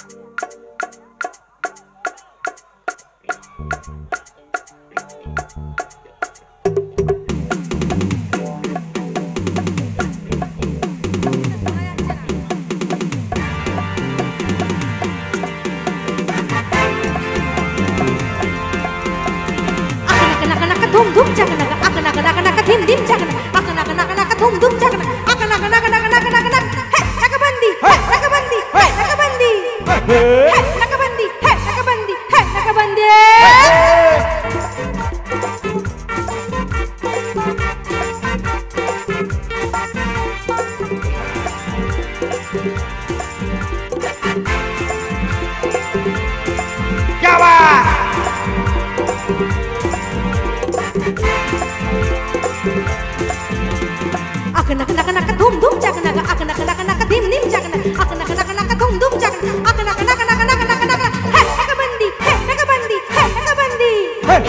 Ah, akan akan akan dum dum jangan akan akan ah, akan akan akan dim dim jangan Hei, nakabandi, hei, nakabandi, hei, nakabandi. Jawa. Akan akan dum.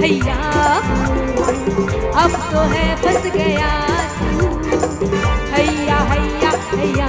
भैया अब तो है फंस गया हैया हैया हैया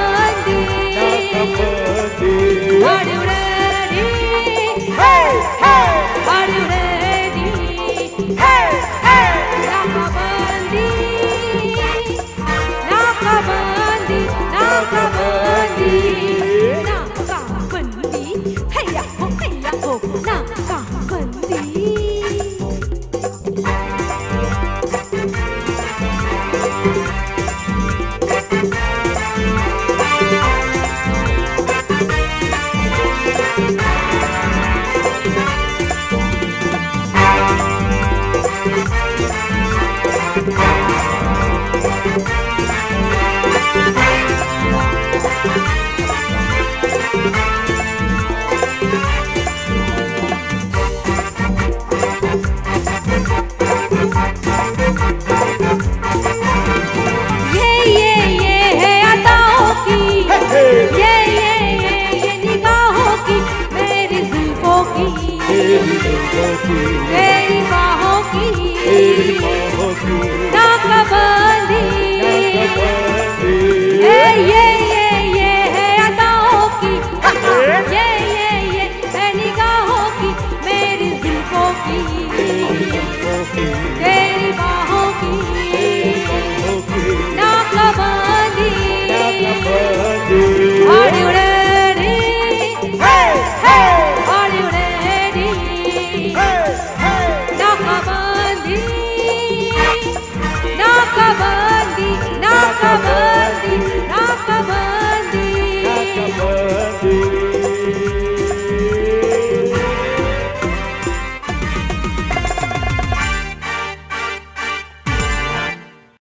contigo.